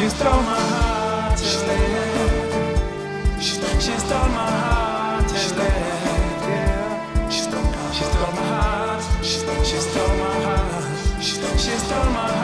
She stole my heart and left. She stole my heart. She stole my She stole my heart. She stole my heart. She stole my heart.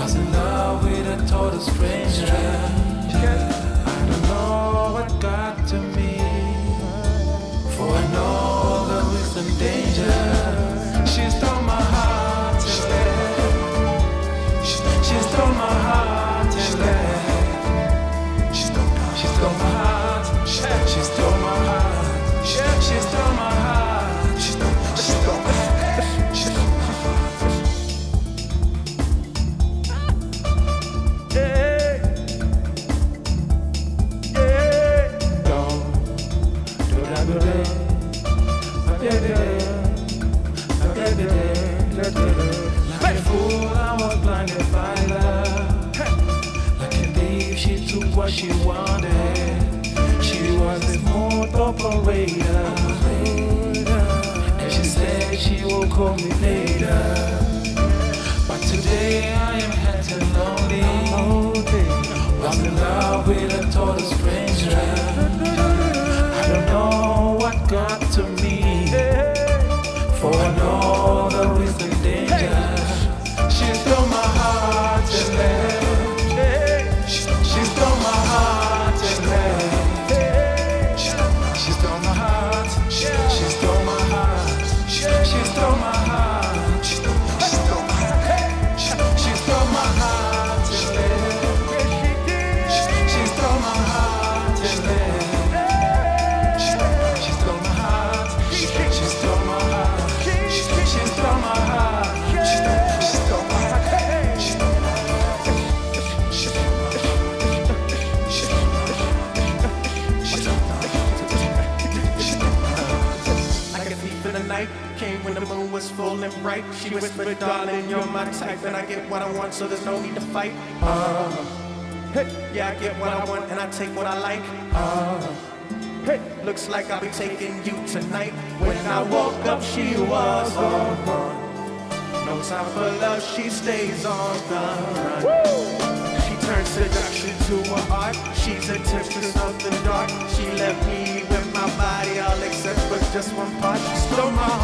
Was in love with a total stranger. I don't know what got to me. For I know the and danger. She stole my heart she stole my heart what she wanted. She was a smooth operator. And she said she will call me later. But today I am hurt and lonely. Oh, was in love with a total stranger. When the moon was full and bright. She whispered, darling, you're my type, and I get what I want, so there's no need to fight. Uh, hey, yeah, I get what I want, and I take what I like. Uh, hey, looks like I'll be taking you tonight. When I woke up, she was on one. No time for love, she stays on the run. She turns seduction to her art. She's a temptress of the dark. She left me with my body all except for just one part. She stole my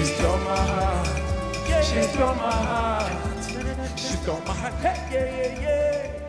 She stole my heart. She stole my heart. She stole my heart. Hey, yeah, yeah, yeah.